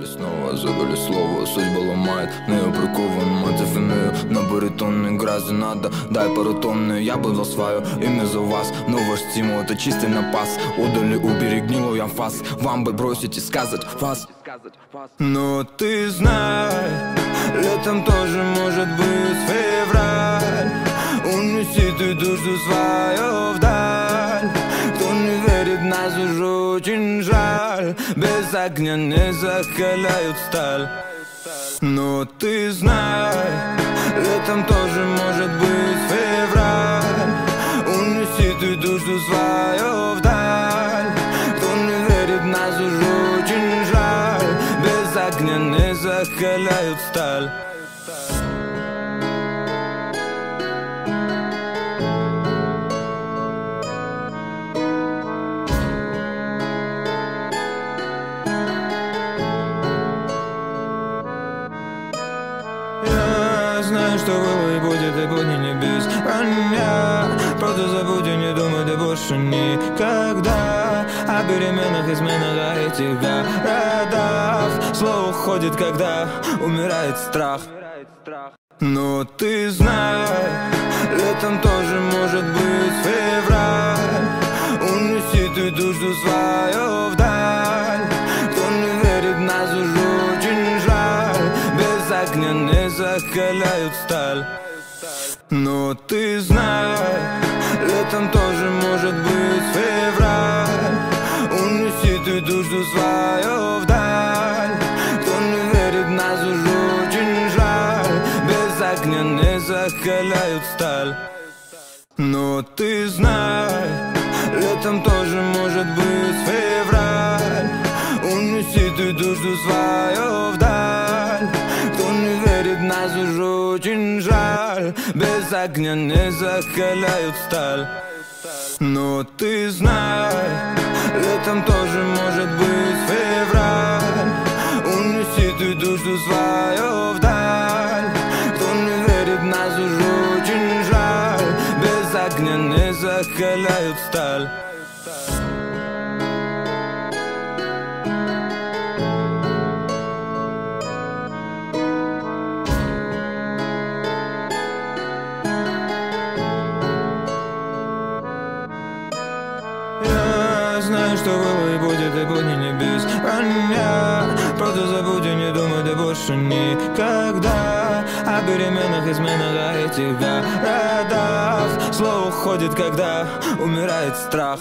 Завали снова, завали слово, судьба ломает Нею прикован, мотив имею На баритонной грязи надо, дай пару тонны Я бы свое имя за вас. Но ваш стимул это чистый напас. Удали уберегнил я фас Вам бы бросить и сказать фас. Но ты знай, летом тоже может быть февраль. Унеси ты душу свою вдаль Не верит, нас уже очень жаль. Без огня не закаляют сталь. Но ты знай, летом тоже может быть февраль. Унеси ты душу свою вдаль. Кто не верит, нас уже очень жаль. Без огня не закаляют сталь что было и будет, и будет не без меня Просто забудь и не думай, ты больше никогда. О переменах, изменах, о этих городах. Слово уходит, когда умирает страх. Но ты знай, летом тоже может быть февраль закаляют сталь. Но ты знай, летом тоже может быть февраль. Унеси ты душу свою вдаль. Кто не верит, нас уже очень жаль. Без огня не закаляют сталь. Но ты знай, летом тоже может быть февраль. Унеси ты душу свою вдаль нас уже очень жаль. Без огня не закаляют сталь. Но ты знай, летом тоже может быть февраль. Унеси ты душу свою вдаль. Кто не верит, нас уже очень жаль. Без огня не закаляют сталь знаю, что было и будет, и не без меня Просто забудь и не думай, ты больше никогда. О переменах, изменах, о этих городах Слово уходит, когда умирает страх